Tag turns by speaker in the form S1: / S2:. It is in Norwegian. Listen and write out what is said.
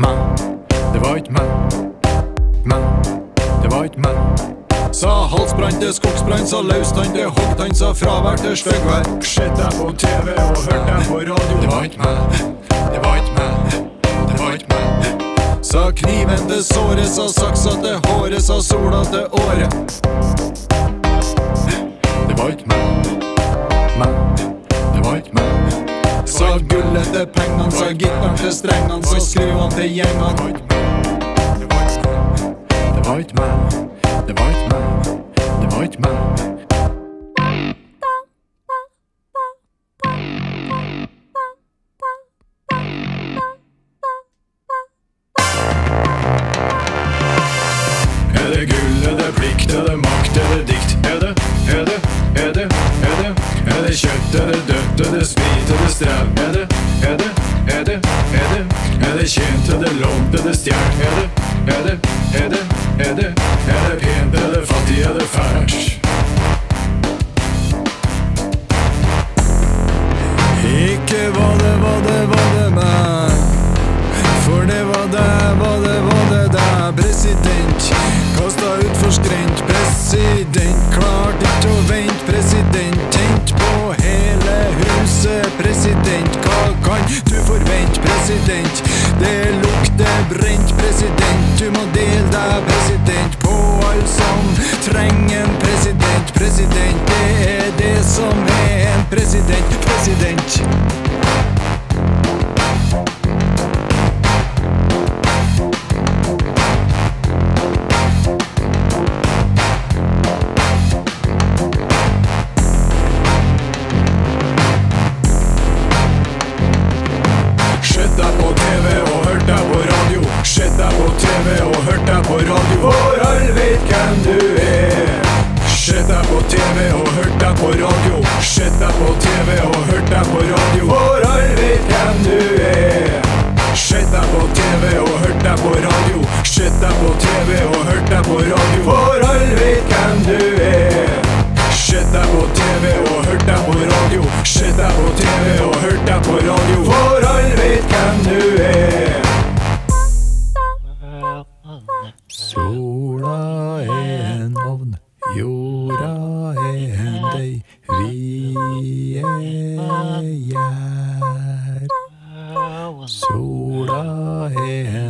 S1: meg, det var ikke meg. Men det var ikke meg. Sa halsbrann til skogsbrann, sa løstann til hoggtann, sa fravær til styggvær. Sett deg på TV og hørt deg på radio. Det var ikke meg, det var ikke meg, det var ikke meg. Sa kniven til såret, sa saksa til håret, sa sola til året. Til pengene, sa gitaren til strengene, så skrur han til gjengene. Det var ikke meg, det var ikke meg, det var ikke meg. Er det dødt, er det strev? Er det, er det, er det, er det? Er det tjent, er det lånt, er det stjert? Er det, er det, er det, er det? Er det pent, er det fattig, er det fælt? Forvente, president? Det lukter brent, president. Du må dele deg, president, på alle som trenger en president. President, det er det som er en president. President. TV og hørt deg på radio. Sett deg på TV og hørt deg på radio. For alle vet hvem du er. Sett deg på TV og hørt deg på radio. Sett deg på TV og hørt deg på radio. For alle vet hvem du er. Sett deg på TV og hørt deg på radio. Sett deg på TV og hørt deg på radio. For Vi er gjær. Sola er en ovn,